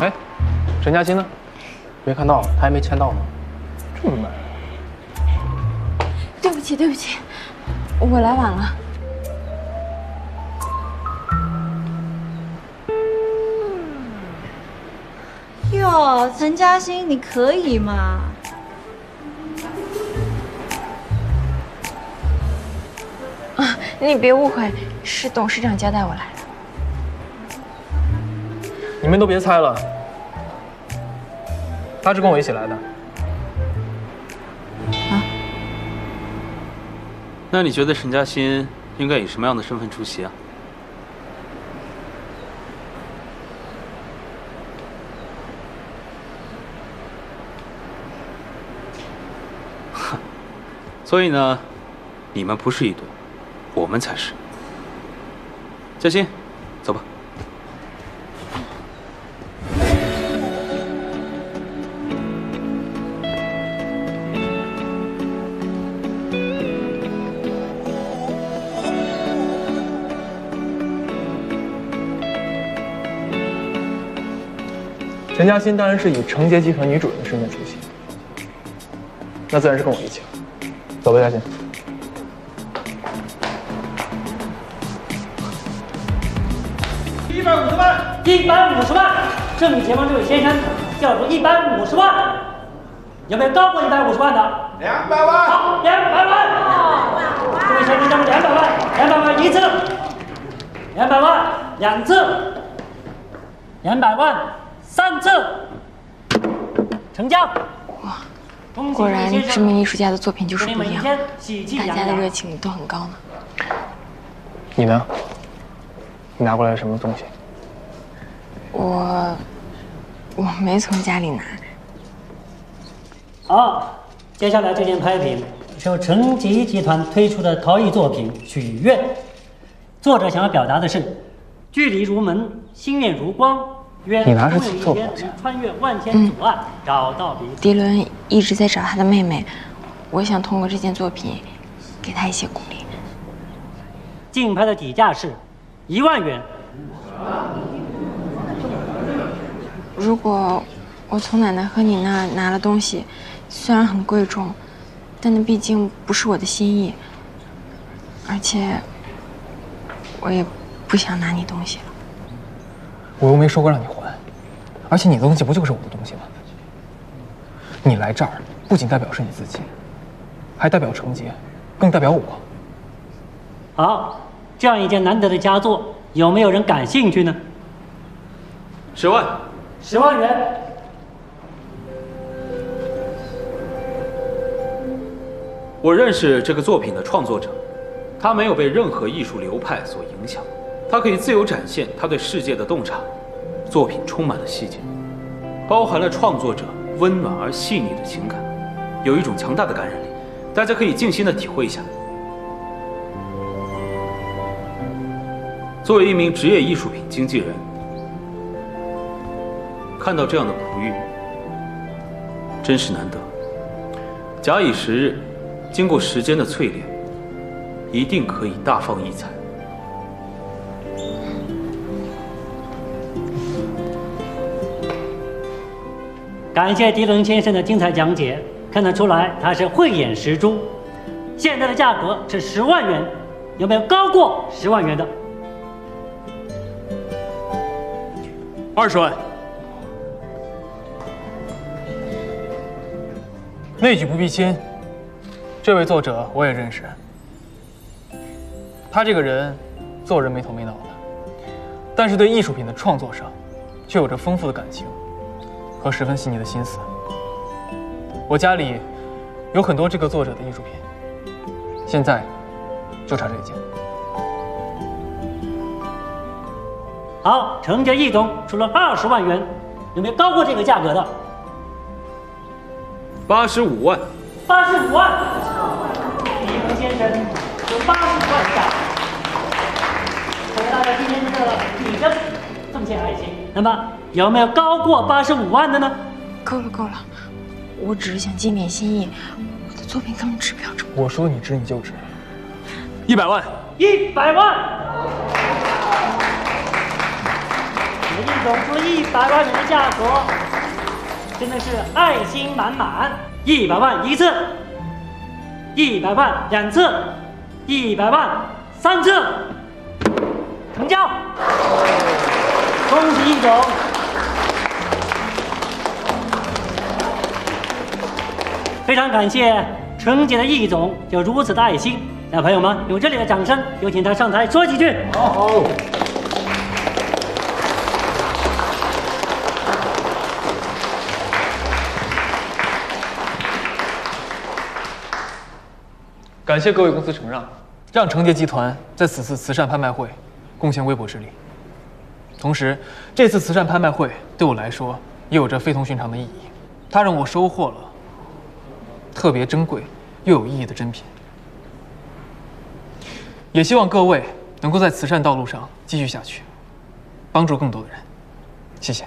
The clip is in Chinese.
哎，陈嘉欣呢？没看到，他还没签到呢。这么慢。对不起，对不起，我来晚了。哟，陈嘉欣，你可以吗？你别误会，是董事长交代我来的。你们都别猜了，他是跟我一起来的。啊？那你觉得陈嘉欣应该以什么样的身份出席啊？所以呢，你们不是一对，我们才是。嘉欣，走吧。陈嘉欣当然是以成杰集团女主人的身份出席，那自然是跟我一起了。走吧，嘉欣。一百五十万，一百五十万，正前方这位先生叫做一百五十万，有没有高过一百五十万的？两百万。好，两百万。这位先生，两百万，两百万一次，两百万两次，两百万三次，成交。哇，果然知名艺术家的作品就是不一样，大家的热情都很高呢。你呢？你拿过来什么东西？我我没从家里拿。好，接下来这件拍品是由成吉集团推出的陶艺作品《许愿》，作者想要表达的是：距离如门，心愿如光。你拿着几座宝剑？穿越万千阻碍，找到彼此。迪伦一直在找他的妹妹，我想通过这件作品给他一些鼓励。竞拍的底价是。一万元。如果我从奶奶和你那拿了东西，虽然很贵重，但那毕竟不是我的心意，而且我也不想拿你东西了。我又没说过让你还，而且你的东西不就是我的东西吗？你来这儿不仅代表是你自己，还代表程杰，更代表我。好。这样一件难得的佳作，有没有人感兴趣呢？十万，十万元。我认识这个作品的创作者，他没有被任何艺术流派所影响，他可以自由展现他对世界的洞察。作品充满了细节，包含了创作者温暖而细腻的情感，有一种强大的感染力，大家可以静心的体会一下。作为一名职业艺术品经纪人，看到这样的璞玉，真是难得。假以时日，经过时间的淬炼，一定可以大放异彩。感谢迪伦先生的精彩讲解，看得出来他是慧眼识珠。现在的价格是十万元，有没有高过十万元的？二十万，内举不避亲。这位作者我也认识，他这个人做人没头没脑的，但是对艺术品的创作上，却有着丰富的感情和十分细腻的心思。我家里有很多这个作者的艺术品，现在就差这一件。好，程家易总出了二十万元，有没有高过这个价格的？八十五万。八十五万。李鹏先生有八十五万价。为大家今天的礼真奉献爱心，那么有没有高过八十五万的呢？够了够了，我只是想尽点心意，我的作品根本值不了这么多。我说你值你就值，一百万。一百万。易总出了一百万元的价格，真的是爱心满满。一百万一次，一百万两次，一百万三次，成交！恭喜易总！非常感谢纯洁的易总有如此的爱心。那朋友们，用这里的掌声，有请他上台说几句。好。感谢各位公司承让，让成杰集团在此次慈善拍卖会贡献微薄之力。同时，这次慈善拍卖会对我来说也有着非同寻常的意义，它让我收获了特别珍贵又有意义的珍品。也希望各位能够在慈善道路上继续下去，帮助更多的人。谢谢。